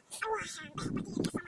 Oh, what do you?